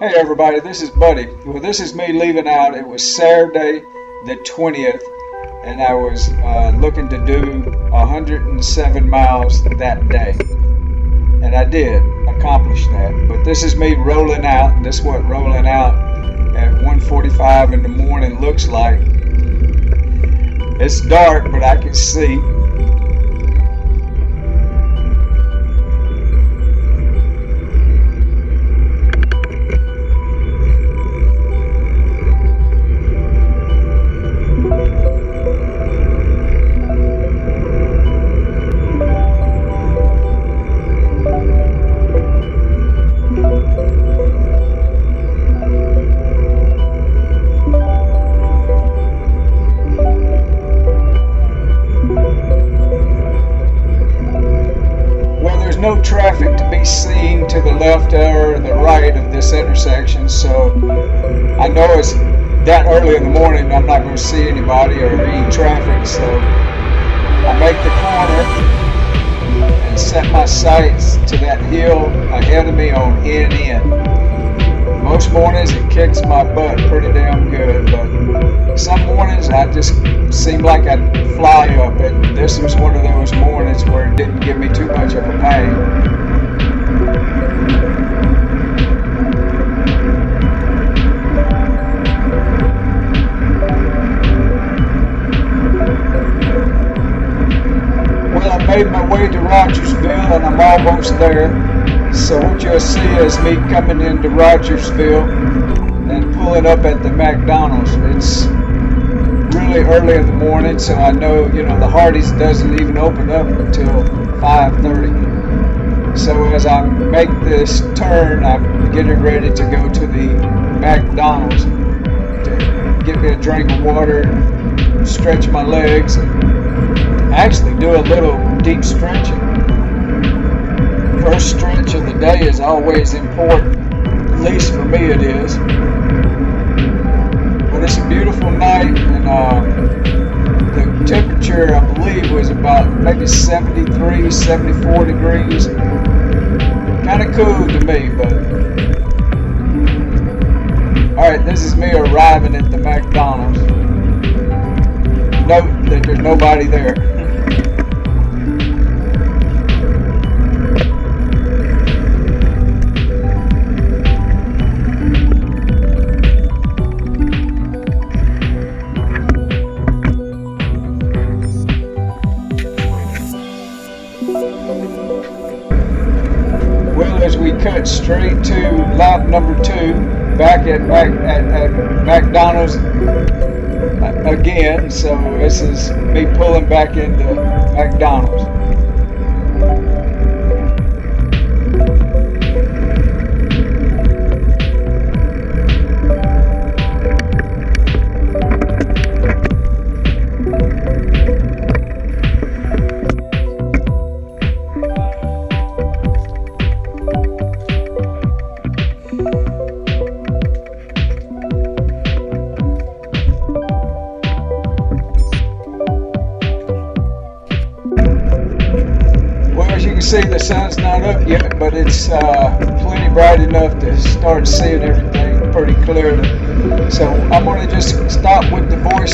Hey everybody, this is Buddy. Well, this is me leaving out. It was Saturday the 20th, and I was uh, looking to do 107 miles that day. And I did accomplish that. But this is me rolling out, and this is what rolling out at 1.45 in the morning looks like. It's dark, but I can see. So I know it's that early in the morning I'm not going to see anybody or any traffic, so I make the corner and set my sights to that hill ahead of me on N&N. Most mornings it kicks my butt pretty damn good, but some mornings I just seem like I'd fly up it. This was one of those mornings where it didn't give me too much of a pain. I made my way to Rogersville and I'm almost there. So what you'll see is me coming into Rogersville and pulling up at the McDonald's. It's really early in the morning, so I know, you know, the Hardee's doesn't even open up until 5.30. So as I make this turn, I'm getting ready to go to the McDonald's to get me a drink of water, stretch my legs, and actually do a little deep stretching. First stretch of the day is always important, at least for me it is. But it's a beautiful night, and uh, the temperature, I believe, was about maybe 73, 74 degrees. Kind of cool to me, but. Alright, this is me arriving at the McDonald's. Note that there's nobody there. Straight to lap number two, back at at, at McDonald's uh, again. So this is me pulling back into McDonald's.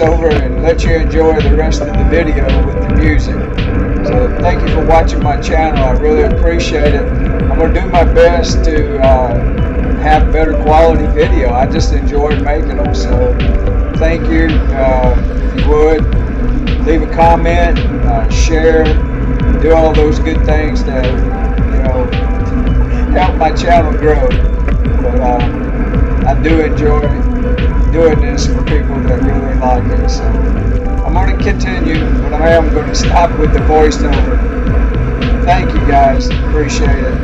Voiceover and let you enjoy the rest of the video with the music. So thank you for watching my channel. I really appreciate it. I'm going to do my best to uh, have better quality video. I just enjoyed making them. So thank you. Uh, if you would, leave a comment, uh, share, do all those good things to, you know, help my channel grow. But uh, I do enjoy doing this for people that really like it. So I'm going to continue, but I am going to stop with the voiceover. Thank you guys. Appreciate it.